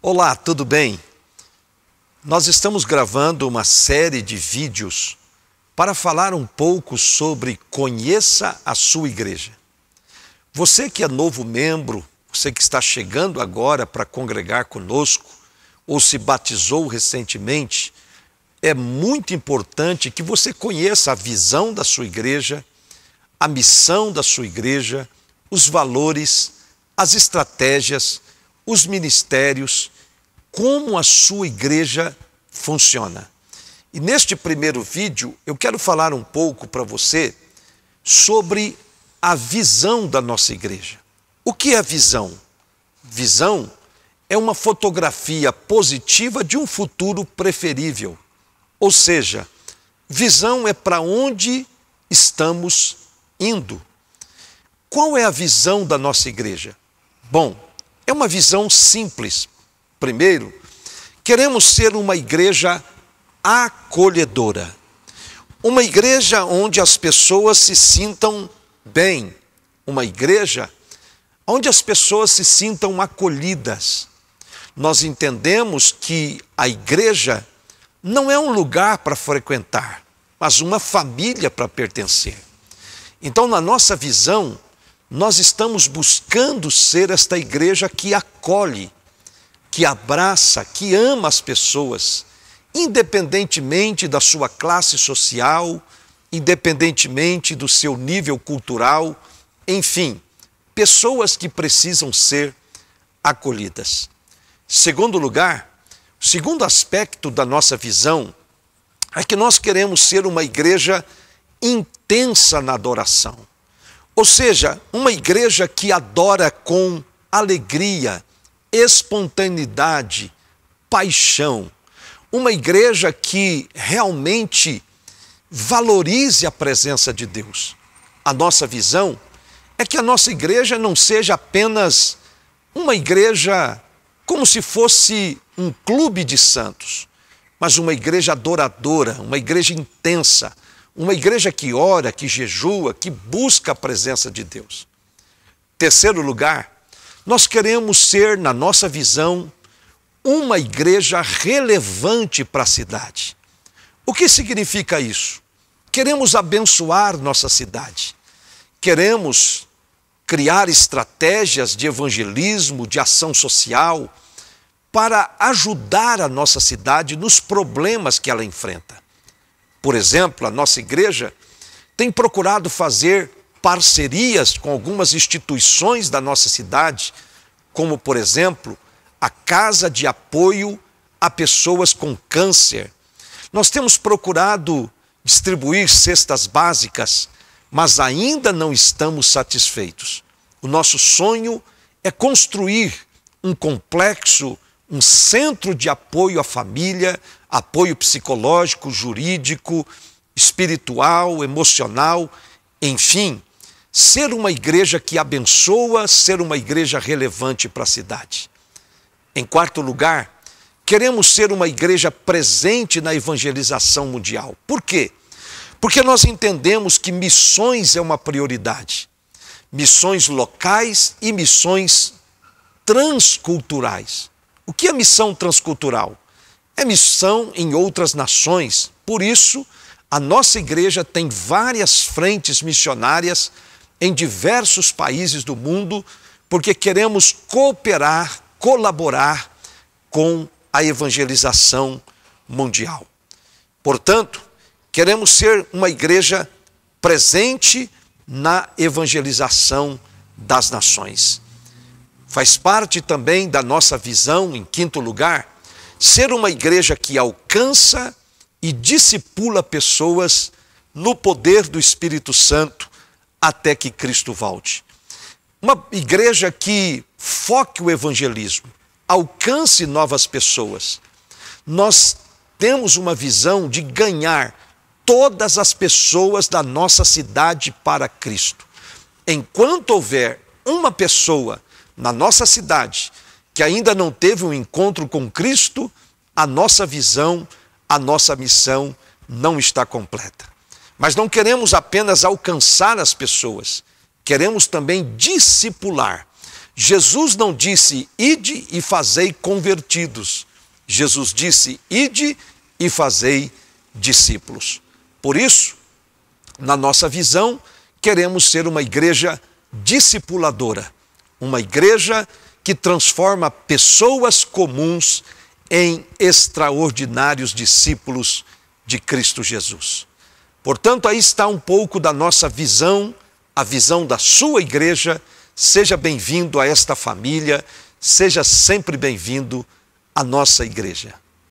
Olá, tudo bem? Nós estamos gravando uma série de vídeos para falar um pouco sobre conheça a sua igreja. Você que é novo membro, você que está chegando agora para congregar conosco ou se batizou recentemente, é muito importante que você conheça a visão da sua igreja, a missão da sua igreja, os valores, as estratégias, os ministérios, como a sua igreja funciona. E neste primeiro vídeo eu quero falar um pouco para você sobre a visão da nossa igreja. O que é visão? Visão é uma fotografia positiva de um futuro preferível. Ou seja, visão é para onde estamos indo. Qual é a visão da nossa igreja? Bom, é uma visão simples. Primeiro, queremos ser uma igreja acolhedora. Uma igreja onde as pessoas se sintam bem. Uma igreja onde as pessoas se sintam acolhidas. Nós entendemos que a igreja não é um lugar para frequentar, mas uma família para pertencer. Então, na nossa visão, nós estamos buscando ser esta igreja que acolhe, que abraça, que ama as pessoas, independentemente da sua classe social, independentemente do seu nível cultural, enfim, pessoas que precisam ser acolhidas. Segundo lugar, o segundo aspecto da nossa visão é que nós queremos ser uma igreja intensa na adoração. Ou seja, uma igreja que adora com alegria, espontaneidade, paixão. Uma igreja que realmente valorize a presença de Deus. A nossa visão é que a nossa igreja não seja apenas uma igreja como se fosse um clube de santos, mas uma igreja adoradora, uma igreja intensa uma igreja que ora, que jejua, que busca a presença de Deus. Terceiro lugar, nós queremos ser, na nossa visão, uma igreja relevante para a cidade. O que significa isso? Queremos abençoar nossa cidade. Queremos criar estratégias de evangelismo, de ação social, para ajudar a nossa cidade nos problemas que ela enfrenta. Por exemplo, a nossa igreja tem procurado fazer parcerias com algumas instituições da nossa cidade, como, por exemplo, a Casa de Apoio a Pessoas com Câncer. Nós temos procurado distribuir cestas básicas, mas ainda não estamos satisfeitos. O nosso sonho é construir um complexo, um centro de apoio à família, apoio psicológico, jurídico, espiritual, emocional, enfim, ser uma igreja que abençoa, ser uma igreja relevante para a cidade. Em quarto lugar, queremos ser uma igreja presente na evangelização mundial. Por quê? Porque nós entendemos que missões é uma prioridade. Missões locais e missões transculturais. O que é missão transcultural? é missão em outras nações. Por isso, a nossa igreja tem várias frentes missionárias em diversos países do mundo, porque queremos cooperar, colaborar com a evangelização mundial. Portanto, queremos ser uma igreja presente na evangelização das nações. Faz parte também da nossa visão, em quinto lugar, ser uma igreja que alcança e discipula pessoas no poder do Espírito Santo até que Cristo volte. Uma igreja que foque o evangelismo, alcance novas pessoas. Nós temos uma visão de ganhar todas as pessoas da nossa cidade para Cristo. Enquanto houver uma pessoa na nossa cidade que ainda não teve um encontro com Cristo, a nossa visão, a nossa missão não está completa. Mas não queremos apenas alcançar as pessoas, queremos também discipular. Jesus não disse, ide e fazei convertidos. Jesus disse, ide e fazei discípulos. Por isso, na nossa visão, queremos ser uma igreja discipuladora, uma igreja que transforma pessoas comuns em extraordinários discípulos de Cristo Jesus. Portanto, aí está um pouco da nossa visão, a visão da sua igreja. Seja bem-vindo a esta família, seja sempre bem-vindo à nossa igreja.